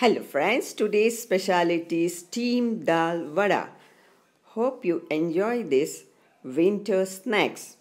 Hello friends, today's speciality is steamed dal vada. Hope you enjoy this winter snacks.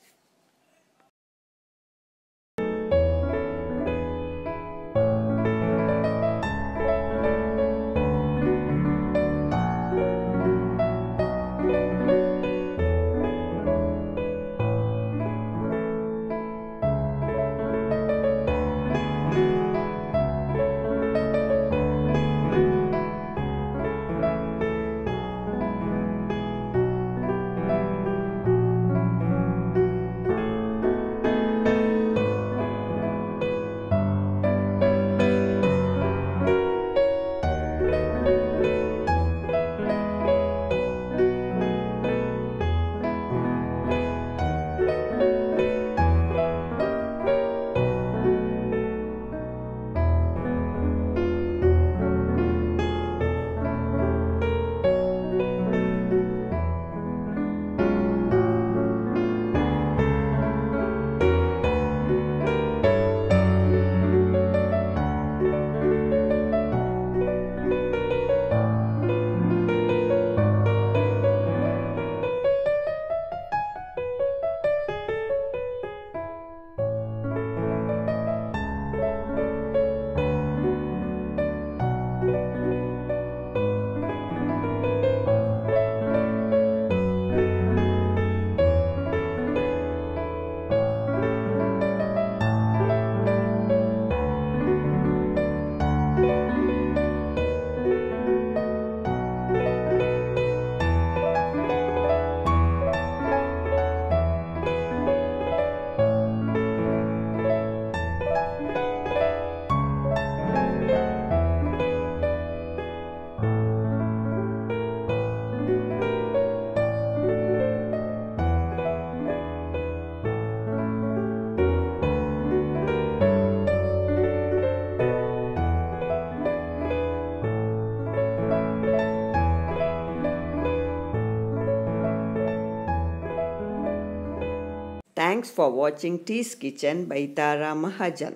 Thanks for watching T's Kitchen by Tara Mahajan.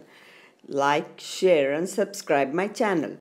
Like, share and subscribe my channel.